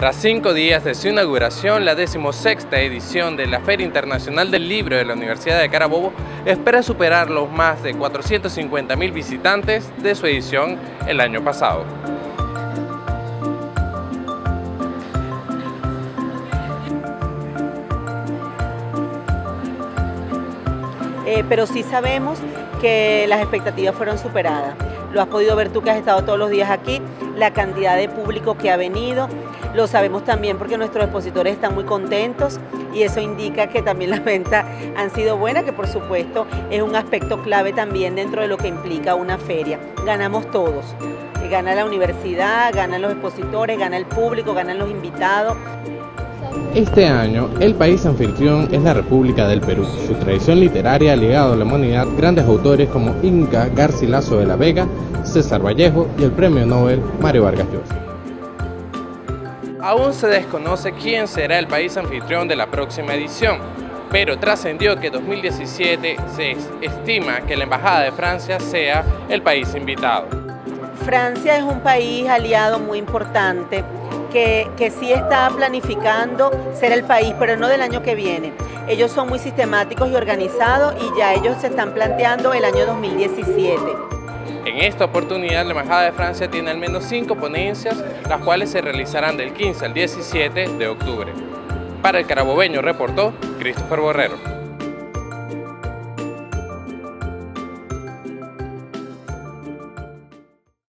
Tras cinco días de su inauguración, la decimosexta edición de la Feria Internacional del Libro de la Universidad de Carabobo espera superar los más de 450 mil visitantes de su edición el año pasado. Eh, pero sí sabemos que las expectativas fueron superadas. Lo has podido ver tú que has estado todos los días aquí, la cantidad de público que ha venido. Lo sabemos también porque nuestros expositores están muy contentos y eso indica que también las ventas han sido buenas, que por supuesto es un aspecto clave también dentro de lo que implica una feria. Ganamos todos. Gana la universidad, ganan los expositores, gana el público, ganan los invitados. Este año, el país anfitrión es la República del Perú. Su tradición literaria ha ligado a la humanidad grandes autores como Inca Garcilaso de la Vega, César Vallejo y el premio Nobel Mario Vargas Llosa. Aún se desconoce quién será el país anfitrión de la próxima edición, pero trascendió que 2017 se estima que la Embajada de Francia sea el país invitado. Francia es un país aliado muy importante que, sí está planificando ser el país, pero no del año que viene. Ellos son muy sistemáticos y organizados y ya ellos se están planteando el año 2017. En esta oportunidad, la Embajada de Francia tiene al menos cinco ponencias, las cuales se realizarán del 15 al 17 de octubre. Para el carabobeño reportó Christopher Borrero.